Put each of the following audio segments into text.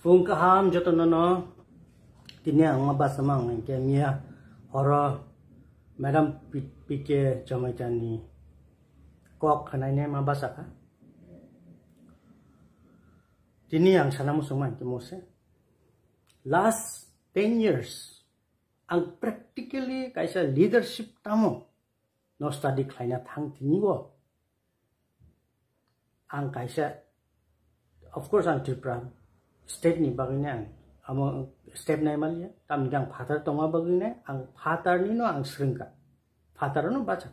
phung ka ham joto no no tini ang mabas samang ke mia horo madam pike jamai chani kok khanai ne mabas aka tini ang sana ke mose last 10 years ang practically kaisa leadership tamo no study khlaina thang tini go ang kaisa of course ang tripra state ni bagina amo step nai malia tam jang father tonga bagina ang father ni no ang sringka father no bacha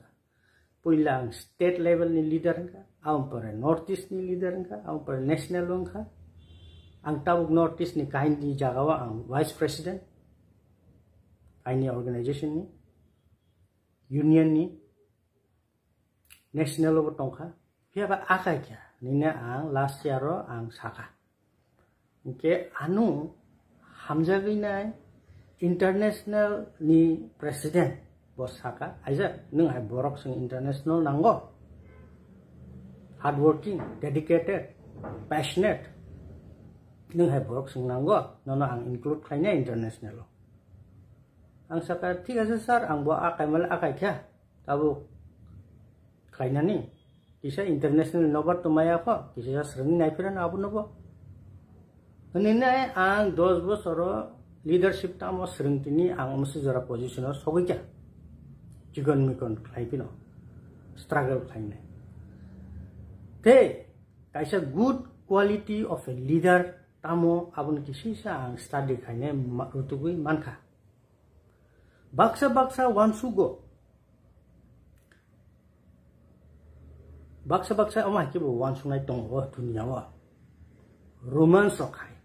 puila ang state level ni leader ka ang pare north east ni leader ka ang pare national long ka. Ang tawag north east ni kain di jagawa ang vice president. Kain ni organization ni કે આનું હામજાગીના ઇન્ટરનેશનલની પ્રેસિડેન્ટ બસાકા આઈજા નંગ હાઈ બરક સંગ international nango hardworking dedicated passionate nung hai borok sing nanggo nono ang include khaina international lo, ang saka thik ase ang bo akai mal akai kya tabu khaina ni kisa international nobar tumaya kho kisa srani nai phira na abu nobo নিনাই আং দশ বছৰ লিডাৰশ্বিপ তামো শ্ৰেণী আং মাছে যাৰা পজিশ্যনৰ সবৈকা জিগন মিগন খাইপিন ষ্ট্ৰাগল খাইনে তে কাইছা good quality of a leader তামো আপুনি কিছুছা আং ষ্টাডি খাইনে ৰুতুগৈ মানখা বাক্সা বাক্সা ৱানচু গ বাক্সা বাক্সা আমাৰ কিবা ৱানচু নাই দ ধুনীয়া ৰোমাঞ্চ খায়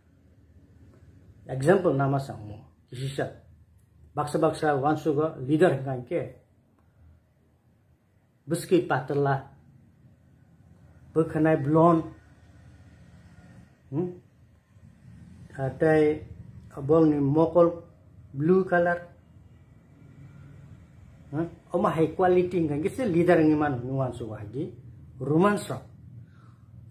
example nama sangmo kisisa baksa baksa wansu go leader ngan ke? Biski patala bukhanai blonde. Hmm? Atai abong ni mokol blue color. Hmm? Oma high quality ngan ke? Leader ngi man nuansu wagi Roman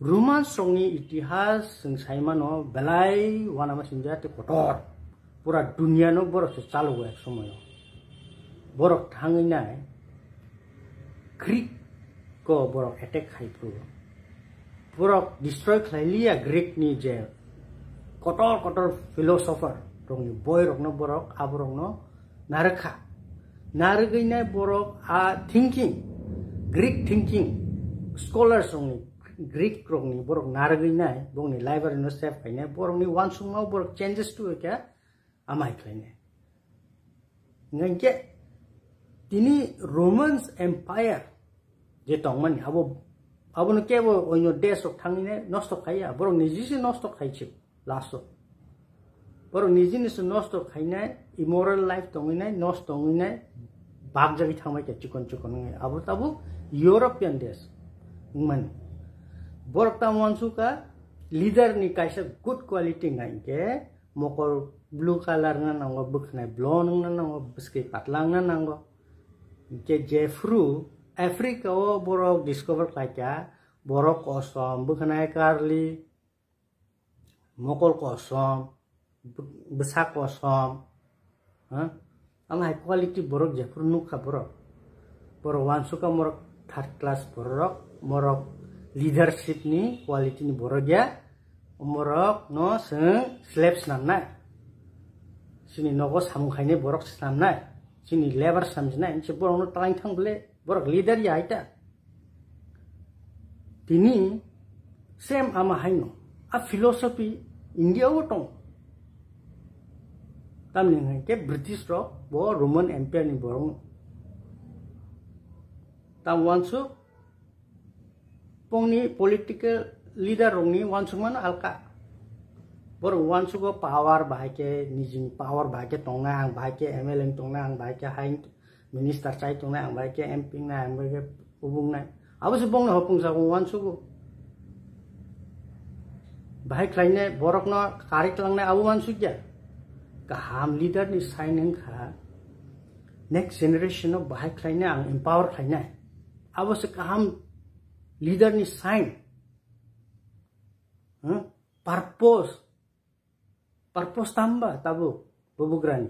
Roman संग इतिहास जो सैमान बेलै वाना सिंजाते कटर पूरा दुनिया बरफ से चालू हुआ एक समय बरफ थाना ग्रीक को बरफ एटेक खाई बरफ डिस्ट्रय खाइलिया ग्रीक नि जे कटर कटर फिलोसफार दंगी बय रंग बरफ आब रंग नारेखा नारेगैना बरफ आ thinking Greek thinking scholars greek thinking scholars only Greek krong ni borok naragin na bong ni library no save kay na borok ni one sung mau borok changes to kya? Amai kay na ngan ke tini Romans Empire je tong man abo abo no kebo onyo desh ok thang ni nosto kaya borok ni jisi nosto khay chip lasto borok ni jisi nosto khay na immoral life tong ni nosto tong ni bag jagi thang mai ke chikon chikon abo tabu European desh man borok ta wansu ka leader ni kaisa good quality ngai ke mokor blue color nga nango bukna blonde nga nango biski patlang nga nango. Ke jeffru africa o borok discover kaya borok kosom bukna karli mokol kosom besak kosom ha? Ang high quality borok jeffru nukha borok. Borok wansu ka morok third class borok morok leadership ni quality ni borok ya umorok no seng slap snamna sini nogo samukhaine borok snamna sini labor samjna inche borok no talang thang bele. Borok leader ya aita. Tini same ama haino a philosophy india wo tong. Tam ni ke british ro bo roman empire ni borong tam wansu पौने political leader रोनी वनसुग मन अलका बर वनसुगो पावर भाई के निजी पावर भाई के तोने आंग भाई के एम एल एन तोने आंग भाई के हाइन मिनिस्टर चाहे तोने आंग भाई के एम पी ना आंग भाई के उबुंग ना अब से बोंग हो पुंग सा वनसुगो भाई क्लाइन ने भाई क्लाइन ने आंग एम्पावर क्लाइन ने अब से कहाँ leader ni sign. Huh? purpose. Purpose tamba tabu bubugrani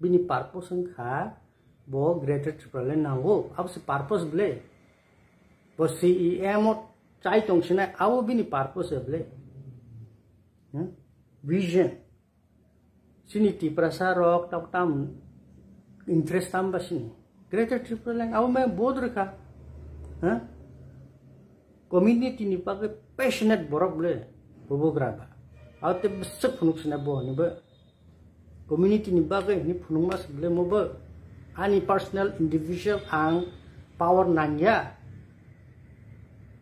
bini purpose ka bo greater triple nango abo se purpose ble bo CEM chai tong sina abo bini purpose ble vision. Sini ti prasarok tak tam interest tamba sini. Greater triple abo me bod rekha ha community ni pakai passionate borok ble bubugraba te besek punuk sina bo ni ba community ni bagai ni mas bele mo ba ani personal individual ang power nanya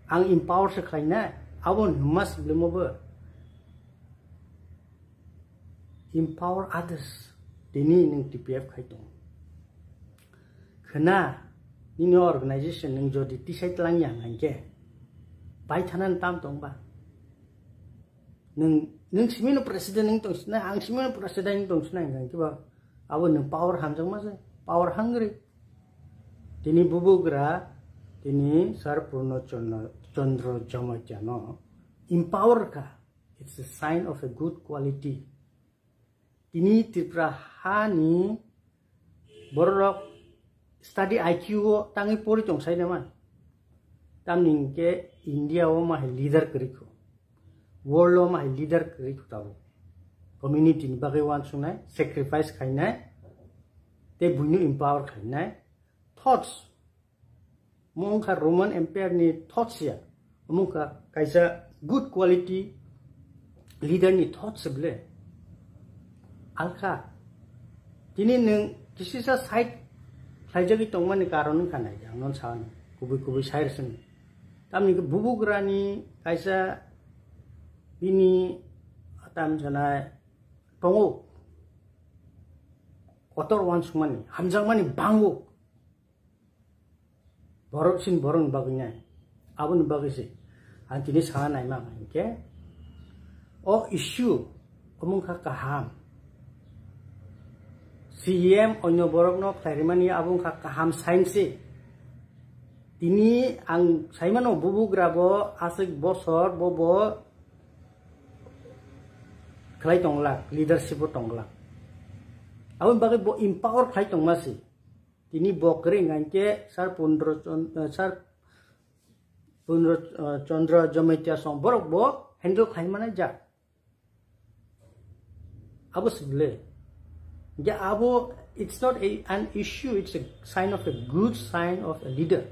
ang empower sa kanya awon mas bele mo ba empower others. Dini ning TPF kaitong kena ini organization ning jodi tisai telang yang angke bai tanan tam tong ba? Neng neng simino presiden neng tong sina ang simino presiden neng tong sina ngang kiba awo neng power hamjang mas power hungry. Tini bubugra tini sar purno chandra jamajano empower ka. It's a sign of a good quality. Tini tripura hani borok study IQ tangi pori tong sai naman तमें India वो माह लीडर करो वर्ल्ड वो माह लीडर करो कम्यूनिटी बगे वन सूना sacrifice खाने ते बुनु इम्पावर खाने थट्स मूंखा रोमन एम्पायर ने थट्सिया मूंखा कई गुड क्वालिटी लीडर ने थट्स बोले। आलखा, दिन किसी साइड सैजगी तंगमान कारण खाने नन सब कबी कबी सैर सी sen tamni bubugrani kaisa bini atam jana tongo. Kotor wan sumani hamjang mani bangu borok sin borong baginya. Abun bagi si antini sana ima ke o issue omong ka kaham. CM onyo borok no klarimani abung ka kaham sainsi তিনি আং সাইমানো বুবুগ্রাবো আসিক বছর ববো khlai tongla leadership tongla awon bagai bo empower khlai tongma si tini bo kre ngangke sar pundro sar pundro chandra jamaitia song borok bo handle khlai mana ja abo sible ja abo it's not a, an issue it's a sign of a good sign of a leader